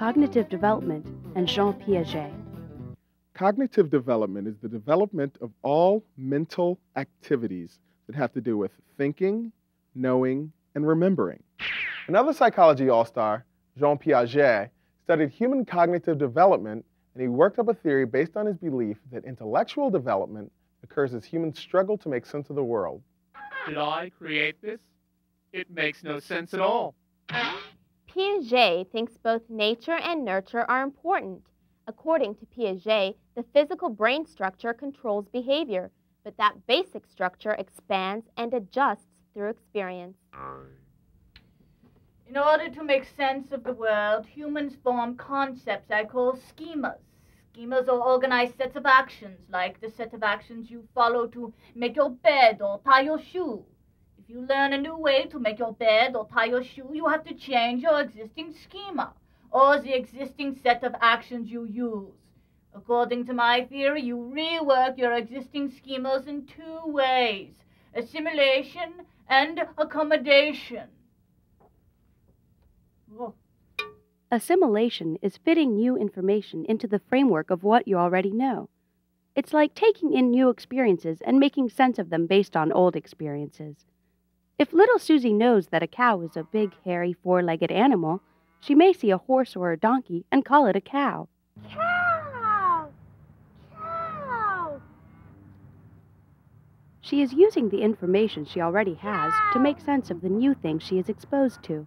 cognitive development, and Jean Piaget. Cognitive development is the development of all mental activities that have to do with thinking, knowing, and remembering. Another psychology all star, Jean Piaget, studied human cognitive development and he worked up a theory based on his belief that intellectual development occurs as humans struggle to make sense of the world. Did I create this? It makes no sense at all. Piaget thinks both nature and nurture are important. According to Piaget, the physical brain structure controls behavior, but that basic structure expands and adjusts through experience. In order to make sense of the world, humans form concepts I call schemas. Schemas are organized sets of actions, like the set of actions you follow to make your bed or tie your shoe. You learn a new way to make your bed or tie your shoe, you have to change your existing schema, or the existing set of actions you use. According to my theory, you rework your existing schemas in two ways assimilation and accommodation. Assimilation is fitting new information into the framework of what you already know. It's like taking in new experiences and making sense of them based on old experiences. If little Susie knows that a cow is a big, hairy, four legged animal, she may see a horse or a donkey and call it a cow. Cow! Cow! She is using the information she already has to make sense of the new things she is exposed to.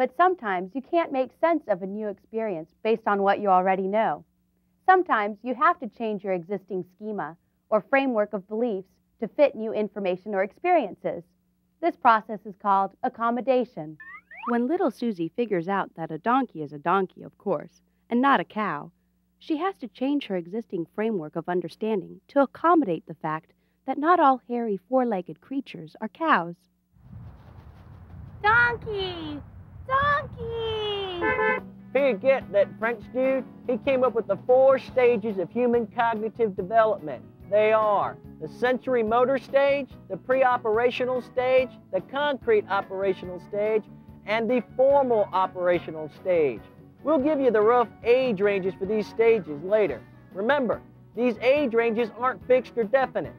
But sometimes you can't make sense of a new experience based on what you already know. Sometimes you have to change your existing schema or framework of beliefs to fit new information or experiences. This process is called accommodation. When little Susie figures out that a donkey is a donkey, of course, and not a cow, she has to change her existing framework of understanding to accommodate the fact that not all hairy four legged creatures are cows. Donkey! Donkey! Forget that French dude, he came up with the four stages of human cognitive development. They are the sensory motor stage, the pre-operational stage, the concrete operational stage, and the formal operational stage. We'll give you the rough age ranges for these stages later. Remember, these age ranges aren't fixed or definite.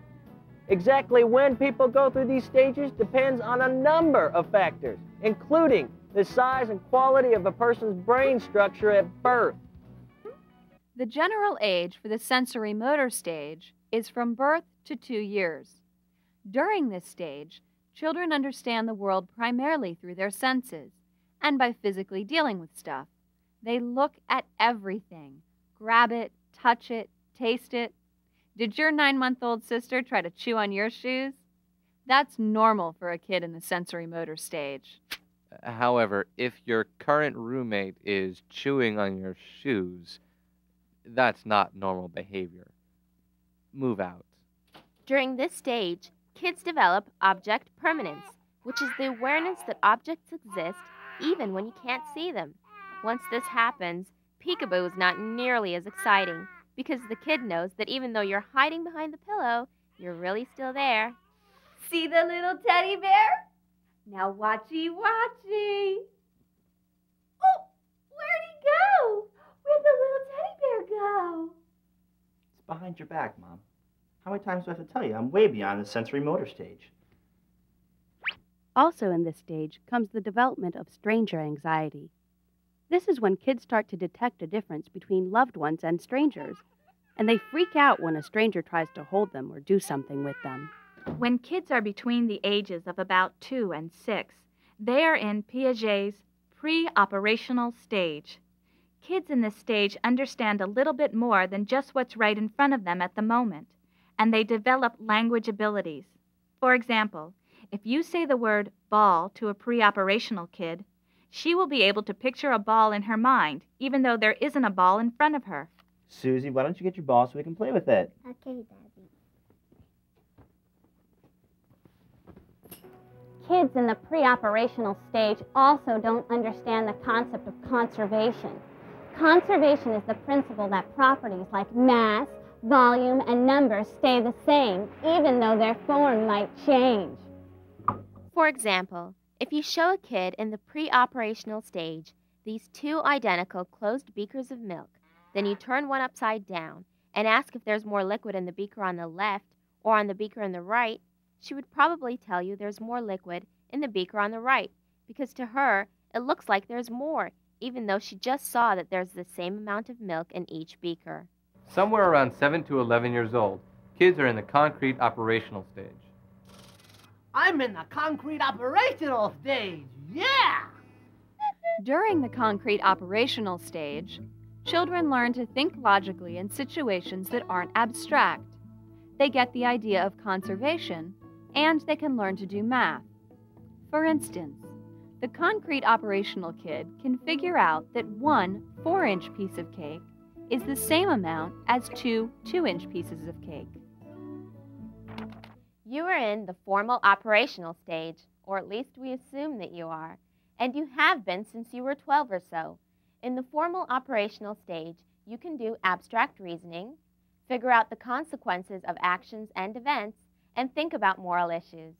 Exactly when people go through these stages depends on a number of factors, including the size and quality of a person's brain structure at birth. The general age for the sensory motor stage is from birth to two years. During this stage, children understand the world primarily through their senses and by physically dealing with stuff. They look at everything, grab it, touch it, taste it. Did your nine month old sister try to chew on your shoes? That's normal for a kid in the sensory motor stage. However, if your current roommate is chewing on your shoes, that's not normal behavior. Move out. During this stage, kids develop object permanence, which is the awareness that objects exist even when you can't see them. Once this happens, peekaboo is not nearly as exciting because the kid knows that even though you're hiding behind the pillow, you're really still there. See the little teddy bear? Now watchy watchy. Oh, where'd he go? Where'd the little teddy bear go? It's behind your back, Mom. How many times do I have to tell you? I'm way beyond the sensory motor stage. Also, in this stage comes the development of stranger anxiety. This is when kids start to detect a difference between loved ones and strangers, and they freak out when a stranger tries to hold them or do something with them. When kids are between the ages of about two and six, they are in Piaget's pre operational stage. Kids in this stage understand a little bit more than just what's right in front of them at the moment, and they develop language abilities. For example, if you say the word ball to a pre operational kid, she will be able to picture a ball in her mind, even though there isn't a ball in front of her. Susie, why don't you get your ball so we can play with it? Okay, Daddy. Kids in the pre operational stage also don't understand the concept of conservation. Conservation is the principle that properties like mass, volume, and number stay the same, even though their form might change. For example, if you show a kid in the pre operational stage these two identical closed beakers of milk, then you turn one upside down and ask if there's more liquid in the beaker on the left or on the beaker on the right, she would probably tell you there's more liquid in the beaker on the right because to her it looks like there's more, even though she just saw that there's the same amount of milk in each beaker. Somewhere around 7 to 11 years old, kids are in the concrete operational stage. I'm in the concrete operational stage. Yeah! During the concrete operational stage, children learn to think logically in situations that aren't abstract. They get the idea of conservation, and they can learn to do math. For instance, the concrete operational kid can figure out that one 4 inch piece of cake is the same amount as two 2 inch pieces of cake. You are in the formal operational stage, or at least we assume that you are, and you have been since you were 12 or so. In the formal operational stage, you can do abstract reasoning, figure out the consequences of actions and events, and think about moral issues.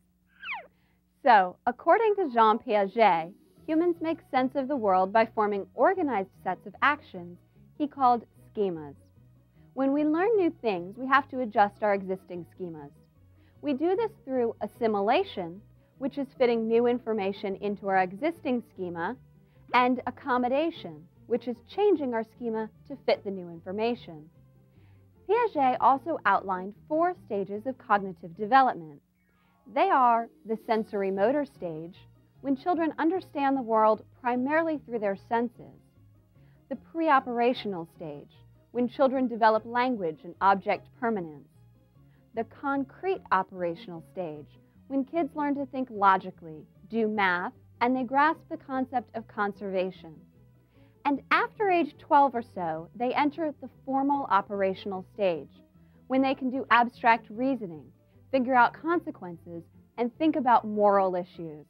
So, according to Jean Piaget, humans make sense of the world by forming organized sets of actions he called schemas. When we learn new things, we have to adjust our existing schemas. We do this through assimilation, which is fitting new information into our existing schema, and accommodation, which is changing our schema to fit the new information. Piaget also outlined four stages of cognitive development. They are the sensory motor stage, when children understand the world primarily through their senses, the pre-operational stage, when children develop language and object permanence, the concrete operational stage, when kids learn to think logically, do math, and they grasp the concept of conservation. And after age 12 or so, they enter the formal operational stage, when they can do abstract reasoning, figure out consequences, and think about moral issues.